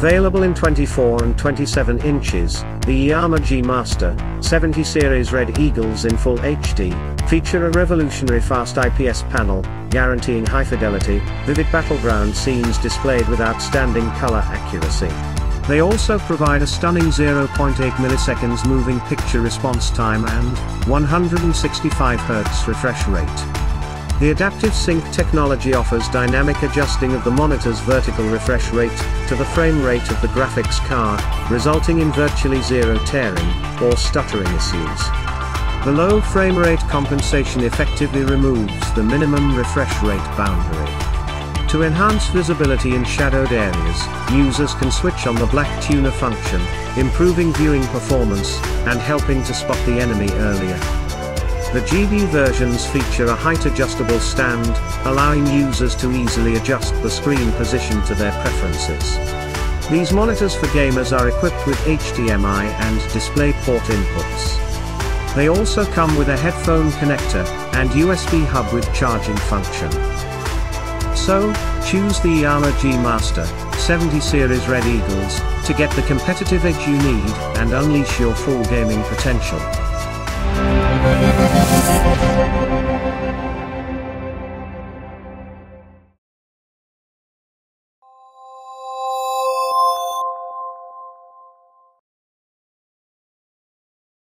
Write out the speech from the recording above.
Available in 24 and 27 inches, the iiyama G Master 70 series Red Eagles in Full HD feature a revolutionary fast IPS panel, guaranteeing high fidelity, vivid battleground scenes displayed with outstanding color accuracy. They also provide a stunning 0.8 milliseconds moving picture response time and 165 Hz refresh rate. The Adaptive Sync technology offers dynamic adjusting of the monitor's vertical refresh rate to the frame rate of the graphics card, resulting in virtually zero tearing or stuttering issues. The low frame rate compensation effectively removes the minimum refresh rate boundary. To enhance visibility in shadowed areas, users can switch on the black tuner function, improving viewing performance, and helping to spot the enemy earlier. The GB versions feature a height adjustable stand, allowing users to easily adjust the screen position to their preferences. These monitors for gamers are equipped with HDMI and DisplayPort inputs. They also come with a headphone connector, and USB hub with charging function. So, choose the iiyama G Master 70 Series Red Eagles to get the competitive edge you need and unleash your full gaming potential.